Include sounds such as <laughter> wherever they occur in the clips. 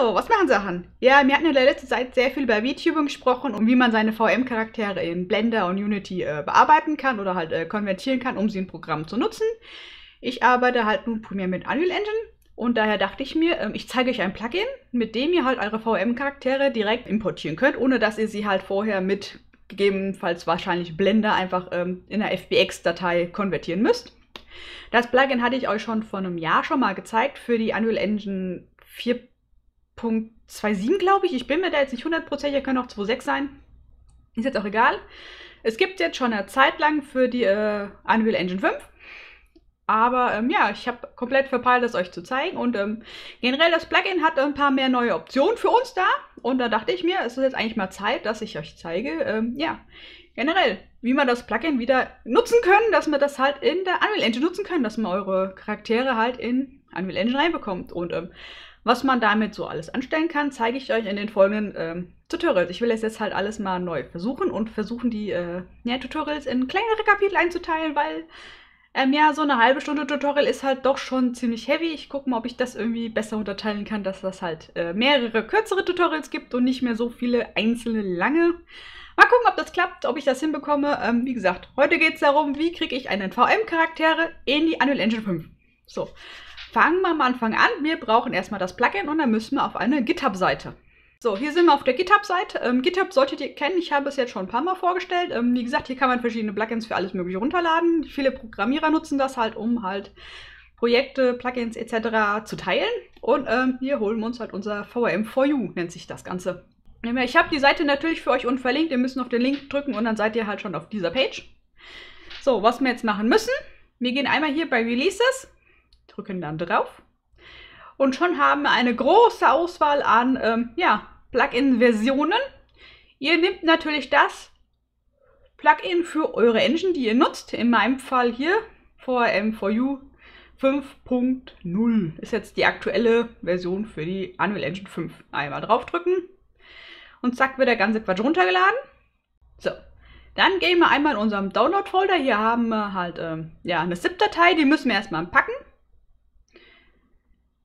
Hallo, was machen Sachen? Ja, wir hatten in der letzten Zeit sehr viel über VTubing gesprochen und wie man seine VM-Charaktere in Blender und Unity äh, bearbeiten kann oder halt äh, konvertieren kann, um sie im Programm zu nutzen. Ich arbeite halt nun primär mit Unreal Engine und daher dachte ich mir, ähm, ich zeige euch ein Plugin, mit dem ihr halt eure VM-Charaktere direkt importieren könnt, ohne dass ihr sie halt vorher mit gegebenenfalls wahrscheinlich Blender einfach ähm, in einer FBX-Datei konvertieren müsst. Das Plugin hatte ich euch schon vor einem Jahr schon mal gezeigt für die Unreal Engine 4.27, glaube ich. Ich bin mir da jetzt nicht hundertprozentig, könnt auch 2.6 sein. Ist jetzt auch egal. Es gibt jetzt schon eine Zeit lang für die äh, Unreal Engine 5. Aber ähm, ja, ich habe komplett verpeilt, das euch zu zeigen. Und ähm, generell, das Plugin hat ein paar mehr neue Optionen für uns da. Und da dachte ich mir, es ist jetzt eigentlich mal Zeit, dass ich euch zeige, ähm, ja, generell, wie man das Plugin wieder nutzen können, dass man das halt in der Unreal Engine nutzen kann, dass man eure Charaktere halt in Unreal Engine reinbekommt. Und ähm, was man damit so alles anstellen kann, zeige ich euch in den folgenden ähm, Tutorials. Ich will es jetzt halt alles mal neu versuchen und versuchen, die äh, ja, Tutorials in kleinere Kapitel einzuteilen, weil ähm, ja, so eine halbe Stunde Tutorial ist halt doch schon ziemlich heavy. Ich gucke mal, ob ich das irgendwie besser unterteilen kann, dass das halt äh, mehrere kürzere Tutorials gibt und nicht mehr so viele einzelne lange. Mal gucken, ob das klappt, ob ich das hinbekomme. Ähm, wie gesagt, heute geht es darum, wie kriege ich einen VM-Charaktere in die Unreal Engine 5. So, fangen wir am Anfang an. Wir brauchen erstmal das Plugin und dann müssen wir auf eine GitHub-Seite. So, hier sind wir auf der GitHub-Seite. Ähm, GitHub solltet ihr kennen, ich habe es jetzt schon ein paar Mal vorgestellt. Ähm, wie gesagt, hier kann man verschiedene Plugins für alles mögliche runterladen. Viele Programmierer nutzen das halt, um halt Projekte, Plugins etc. zu teilen. Und ähm, hier holen wir uns halt unser VM4U, nennt sich das Ganze. Ich habe die Seite natürlich für euch unverlinkt. Ihr müsst auf den Link drücken und dann seid ihr halt schon auf dieser Page. So, was wir jetzt machen müssen. Wir gehen einmal hier bei Releases, drücken dann drauf und schon haben wir eine große Auswahl an ähm, ja, Plugin-Versionen. Ihr nehmt natürlich das Plugin für eure Engine, die ihr nutzt. In meinem Fall hier VRM4U 5.0 ist jetzt die aktuelle Version für die Unreal Engine 5. Einmal draufdrücken und zack wird der ganze Quatsch runtergeladen. So, dann gehen wir einmal in unserem Download-Folder. Hier haben wir halt ähm, ja, eine ZIP-Datei, die müssen wir erstmal packen.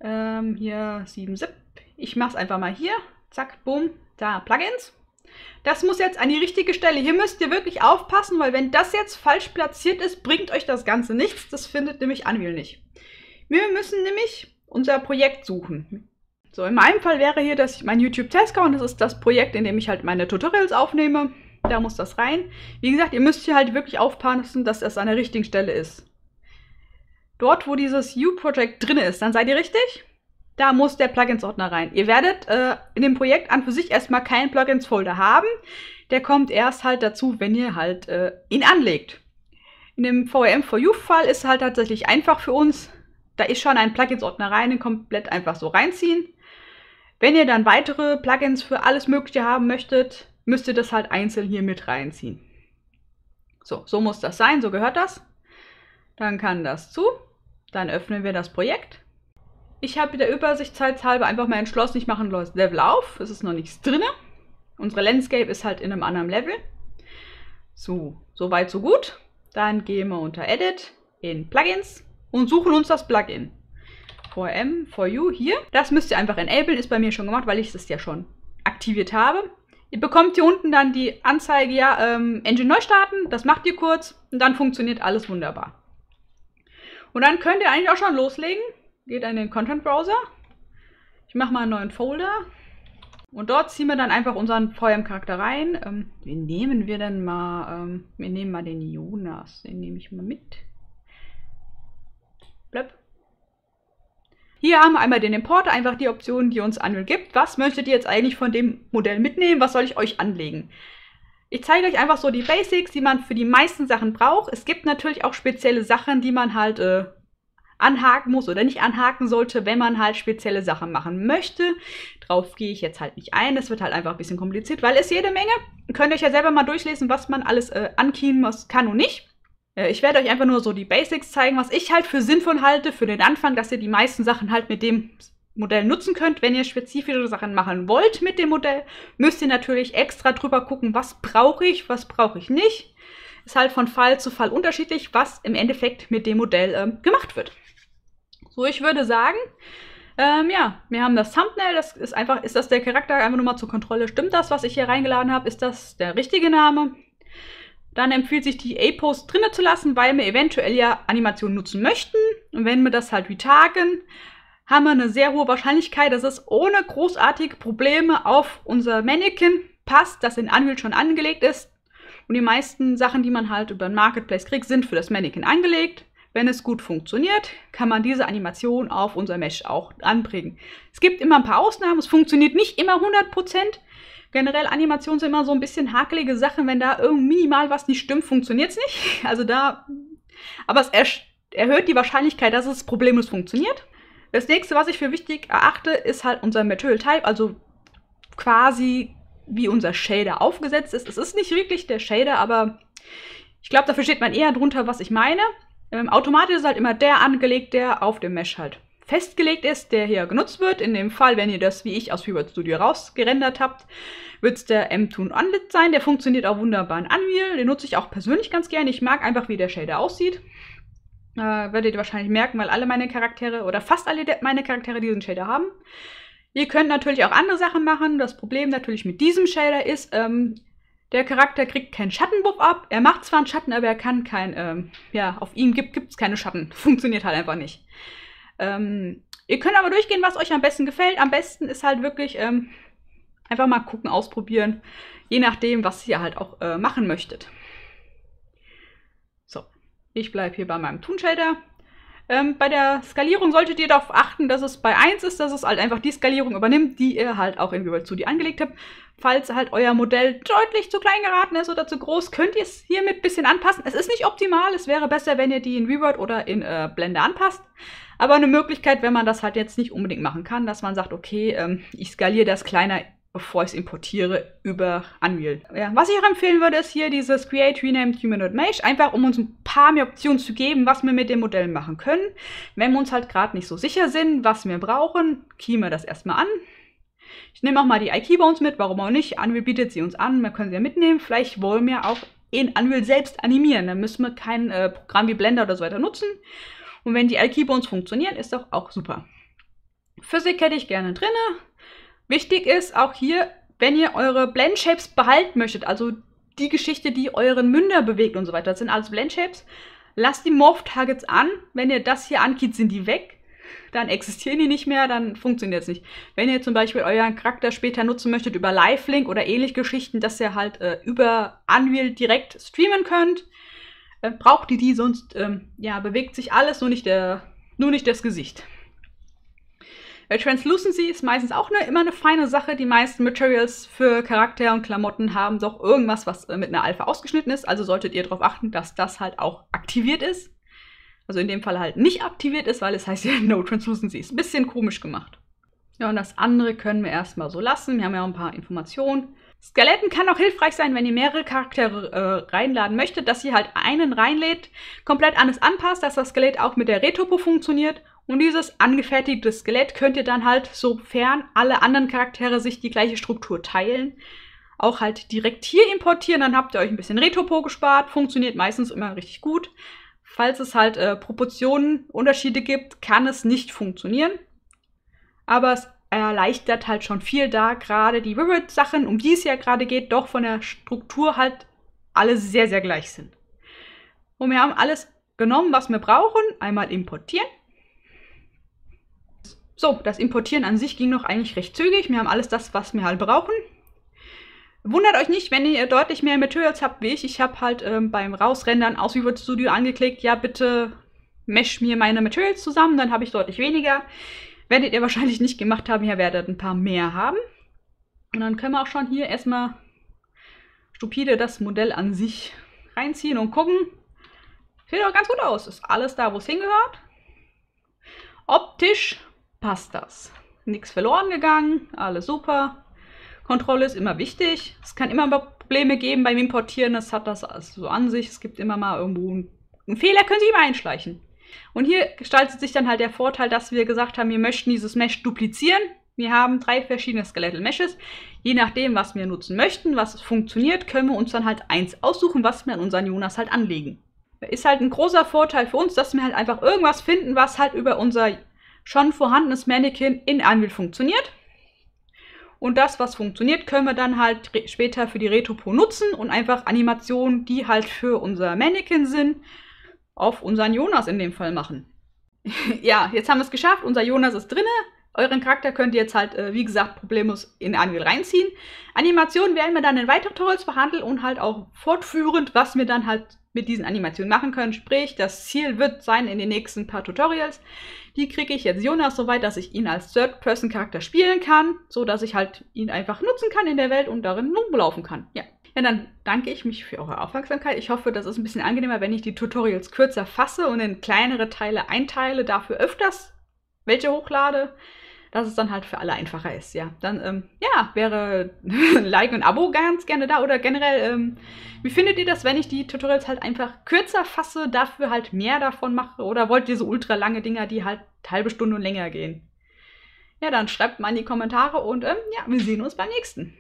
Ähm, hier 7-Zip. Ich mache es einfach mal hier. Zack, boom, da Plugins. Das muss jetzt an die richtige Stelle. Hier müsst ihr wirklich aufpassen, weil wenn das jetzt falsch platziert ist, bringt euch das Ganze nichts. Das findet nämlich Unreal nicht. Wir müssen nämlich unser Projekt suchen. So, in meinem Fall wäre hier das mein YouTube Testcount. Das ist das Projekt, in dem ich halt meine Tutorials aufnehme. Da muss das rein. Wie gesagt, ihr müsst hier halt wirklich aufpassen, dass das an der richtigen Stelle ist dort, wo dieses U-Project drin ist, dann seid ihr richtig. Da muss der Plugins-Ordner rein. Ihr werdet äh, in dem Projekt an für sich erstmal keinen Plugins-Folder haben. Der kommt erst halt dazu, wenn ihr halt äh, ihn anlegt. In dem VRM for You-Fall ist es halt tatsächlich einfach für uns. Da ist schon ein Plugins-Ordner rein, den komplett einfach so reinziehen. Wenn ihr dann weitere Plugins für alles Mögliche haben möchtet, müsst ihr das halt einzeln hier mit reinziehen. So, so muss das sein, so gehört das. Dann kann das zu. Dann öffnen wir das Projekt. Ich habe der Übersichtshalber einfach mal entschlossen, ich mache ein Level auf. Es ist noch nichts drin. Unsere Landscape ist halt in einem anderen Level. So, so weit, so gut. Dann gehen wir unter Edit in Plugins und suchen uns das Plugin. VM for you hier. Das müsst ihr einfach enablen, ist bei mir schon gemacht, weil ich es ja schon aktiviert habe. Ihr bekommt hier unten dann die Anzeige, ja, ähm, Engine neu starten, das macht ihr kurz und dann funktioniert alles wunderbar. Und dann könnt ihr eigentlich auch schon loslegen. Geht in den Content Browser. Ich mache mal einen neuen Folder. Und dort ziehen wir dann einfach unseren VM-Charakter rein. Ähm, wen nehmen wir denn mal? Ähm, wir nehmen mal den Jonas. Den nehme ich mal mit. Blöpp. Hier haben wir einmal den Importer, einfach die Optionen, die uns Unreal gibt. Was möchtet ihr jetzt eigentlich von dem Modell mitnehmen? Was soll ich euch anlegen? Ich zeige euch einfach so die Basics, die man für die meisten Sachen braucht. Es gibt natürlich auch spezielle Sachen, die man halt äh, anhaken muss oder nicht anhaken sollte, wenn man halt spezielle Sachen machen möchte. Drauf gehe ich jetzt halt nicht ein. Das wird halt einfach ein bisschen kompliziert, weil es jede Menge. Ihr könnt euch ja selber mal durchlesen, was man alles äh, ankien kann und nicht. Äh, ich werde euch einfach nur so die Basics zeigen, was ich halt für sinnvoll halte für den Anfang, dass ihr die meisten Sachen halt mit dem Modell nutzen könnt. Wenn ihr spezifische Sachen machen wollt mit dem Modell, müsst ihr natürlich extra drüber gucken, was brauche ich, was brauche ich nicht. Ist halt von Fall zu Fall unterschiedlich, was im Endeffekt mit dem Modell ähm, gemacht wird. So, ich würde sagen, Ähm, ja, wir haben das Thumbnail, das ist einfach, ist das der Charakter, einfach nur mal zur Kontrolle. Stimmt das, was ich hier reingeladen habe? Ist das der richtige Name? Dann empfiehlt sich die A-Post drinnen zu lassen, weil wir eventuell ja Animationen nutzen möchten. Und wenn wir das halt retagen, haben wir eine sehr hohe Wahrscheinlichkeit, dass es ohne großartige Probleme auf unser Mannequin passt, das in Unreal schon angelegt ist. Und die meisten Sachen, die man halt über den Marketplace kriegt, sind für das Mannequin angelegt. Wenn es gut funktioniert, kann man diese Animation auf unser Mesh auch anbringen. Es gibt immer ein paar Ausnahmen, es funktioniert nicht immer 100%. Generell Animationen sind immer so ein bisschen hakelige Sachen. Wenn da irgendwie minimal was nicht stimmt, funktioniert es nicht. <laughs> Also da, aber es erhöht die Wahrscheinlichkeit, dass es problemlos funktioniert. Das nächste, was ich für wichtig erachte, ist halt unser Material Type, also quasi wie unser Shader aufgesetzt ist. Es ist nicht wirklich der Shader, aber ich glaube, da versteht man eher drunter, was ich meine. Ähm, automatisch ist halt immer der angelegt, der auf dem Mesh halt festgelegt ist, der hier genutzt wird. In dem Fall, wenn ihr das wie ich aus Freeboard Studio rausgerendert habt, wird es der M-Toon Unlit sein. Der funktioniert auch wunderbar in Unreal. Den nutze ich auch persönlich ganz gerne. Ich mag einfach, wie der Shader aussieht. Äh, werdet ihr wahrscheinlich merken, weil alle meine Charaktere oder fast alle meine Charaktere diesen Shader haben. Ihr könnt natürlich auch andere Sachen machen. Das Problem natürlich mit diesem Shader ist, ähm, der Charakter kriegt keinen Schattenbuff ab. Er macht zwar einen Schatten, aber er kann kein, ähm, ja, auf ihm gibt es keine Schatten. <laughs> Funktioniert halt einfach nicht. Ähm, ihr könnt aber durchgehen, was euch am besten gefällt. Am besten ist halt wirklich ähm, einfach mal gucken, ausprobieren. Je nachdem, was ihr halt auch äh, machen möchtet. Ich bleibe hier bei meinem Toon Shader. Ähm, bei der Skalierung solltet ihr darauf achten, dass es bei 1 ist, dass es halt einfach die Skalierung übernimmt, die ihr halt auch in Visual angelegt habt. Falls halt euer Modell deutlich zu klein geraten ist oder zu groß, könnt ihr es hiermit ein bisschen anpassen. Es ist nicht optimal, es wäre besser, wenn ihr die in Reword oder in äh, Blender anpasst. Aber eine Möglichkeit, wenn man das halt jetzt nicht unbedingt machen kann, dass man sagt, okay, ähm, ich skaliere das kleiner bevor ich es importiere über Unreal. Ja, was ich auch empfehlen würde, ist hier dieses Create Renamed Humanoid Mesh, einfach um uns ein paar mehr Optionen zu geben, was wir mit dem Modell machen können. Wenn wir uns halt gerade nicht so sicher sind, was wir brauchen, keymen wir das erstmal an. Ich nehme auch mal die iKeybones mit, warum auch nicht. Unreal bietet sie uns an, wir können sie ja mitnehmen. Vielleicht wollen wir auch in Unreal selbst animieren. Dann müssen wir kein äh, Programm wie Blender oder so weiter nutzen. Und wenn die iKeybones funktionieren, ist doch auch super. Physik hätte ich gerne drinne. Wichtig ist auch hier, wenn ihr eure Blend Shapes behalten möchtet, also die Geschichte, die euren Münder bewegt und so weiter, das sind alles Blend Shapes, lasst die Morph Targets an. Wenn ihr das hier ankieht, sind die weg. Dann existieren die nicht mehr, dann funktioniert es nicht. Wenn ihr zum Beispiel euren Charakter später nutzen möchtet über Live-Link oder ähnliche Geschichten, dass ihr halt äh, über Unreal direkt streamen könnt, äh, braucht ihr die, sonst ähm, ja, bewegt sich alles, nur nicht, der, nur nicht das Gesicht. Weil Translucency ist meistens auch eine, immer eine feine Sache. Die meisten Materials für Charakter und Klamotten haben doch irgendwas, was äh, mit einer Alpha ausgeschnitten ist. Also solltet ihr darauf achten, dass das halt auch aktiviert ist. Also in dem Fall halt nicht aktiviert ist, weil es heißt ja <laughs> No Translucency. Ist ein bisschen komisch gemacht. Ja, und das andere können wir erstmal so lassen. Wir haben ja auch ein paar Informationen. Skeletten kann auch hilfreich sein, wenn ihr mehrere Charaktere äh, reinladen möchtet, dass ihr halt einen reinlädt, komplett alles anpasst, dass das Skelett auch mit der Retopo funktioniert und dieses angefertigte Skelett könnt ihr dann halt, sofern alle anderen Charaktere sich die gleiche Struktur teilen, auch halt direkt hier importieren. Dann habt ihr euch ein bisschen Retopo gespart. Funktioniert meistens immer richtig gut. Falls es halt äh, Proportionenunterschiede gibt, kann es nicht funktionieren. Aber es erleichtert halt schon viel, da gerade die Rivet-Sachen, um die es ja gerade geht, doch von der Struktur halt alle sehr, sehr gleich sind. Und wir haben alles genommen, was wir brauchen. Einmal importieren. So, das Importieren an sich ging noch eigentlich recht zügig. Wir haben alles das, was wir halt brauchen. Wundert euch nicht, wenn ihr deutlich mehr Materials habt wie ich. Ich habe halt ähm, beim Rausrendern aus Visual Studio angeklickt, ja bitte mesh mir meine Materials zusammen, dann habe ich deutlich weniger. Werdet ihr wahrscheinlich nicht gemacht haben, ihr werdet ein paar mehr haben. Und dann können wir auch schon hier erstmal stupide das Modell an sich reinziehen und gucken. Sieht auch ganz gut aus. Ist alles da, wo es hingehört. Optisch passt das. Nichts verloren gegangen, alles super. Kontrolle ist immer wichtig. Es kann immer Probleme geben beim Importieren, das hat das also so an sich. Es gibt immer mal irgendwo einen Fehler, können Sie immer einschleichen. Und hier gestaltet sich dann halt der Vorteil, dass wir gesagt haben, wir möchten dieses Mesh duplizieren. Wir haben drei verschiedene Skeletal Meshes. Je nachdem, was wir nutzen möchten, was funktioniert, können wir uns dann halt eins aussuchen, was wir an unseren Jonas halt anlegen. Ist halt ein großer Vorteil für uns, dass wir halt einfach irgendwas finden, was halt über unser schon vorhandenes Mannequin in Unreal funktioniert. Und das, was funktioniert, können wir dann halt später für die Retro nutzen und einfach Animationen, die halt für unser Mannequin sind, auf unseren Jonas in dem Fall machen. <laughs> ja, jetzt haben wir es geschafft. Unser Jonas ist drinne. Euren Charakter könnt ihr jetzt halt, äh, wie gesagt, problemlos in Unreal reinziehen. Animationen werden wir dann in weiteren Tutorials behandeln und halt auch fortführend, was wir dann halt mit diesen Animationen machen können. Sprich, das Ziel wird sein in den nächsten paar Tutorials. Wie kriege ich jetzt Jonas so weit, dass ich ihn als Third-Person-Charakter spielen kann, so dass ich halt ihn einfach nutzen kann in der Welt und darin rumlaufen kann. Ja. Ja, dann danke ich mich für eure Aufmerksamkeit. Ich hoffe, das ist ein bisschen angenehmer, wenn ich die Tutorials kürzer fasse und in kleinere Teile einteile, dafür öfters welche hochlade dass es dann halt für alle einfacher ist. Ja, dann ähm, ja, wäre <laughs> Like und Abo ganz gerne da oder generell, ähm, wie findet ihr das, wenn ich die Tutorials halt einfach kürzer fasse, dafür halt mehr davon mache oder wollt ihr so ultra lange Dinger, die halt halbe Stunde und länger gehen? Ja, dann schreibt mal in die Kommentare und ähm, ja, wir sehen uns beim nächsten.